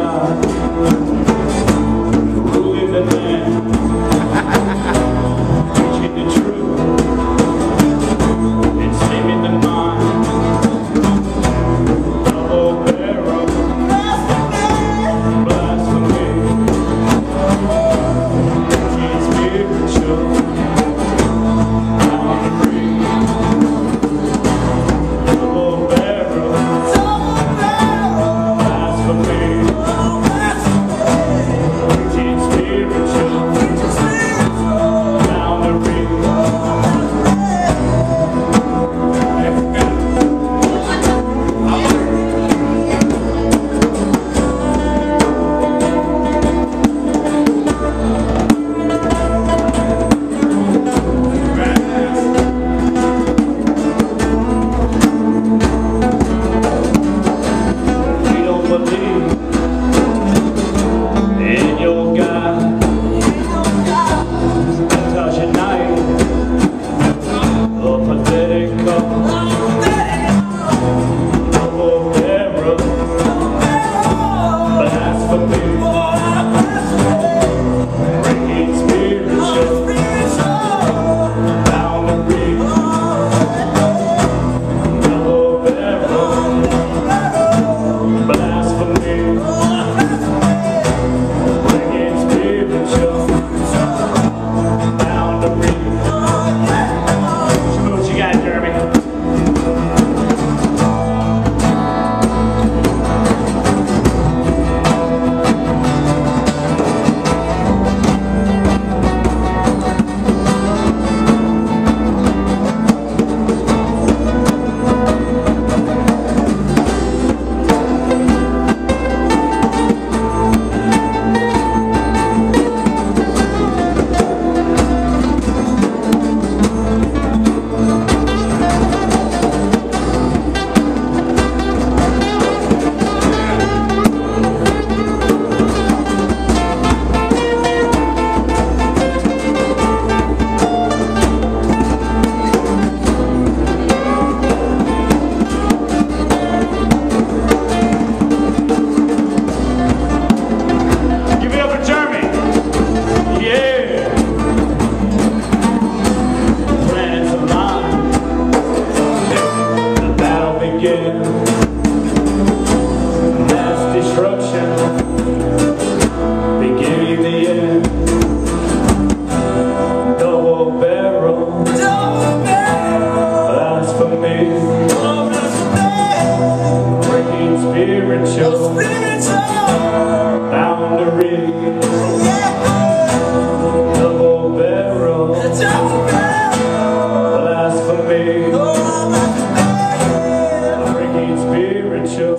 God. spiritual, boundary. Yeah. Double barrel. blasphemy. Spiritual.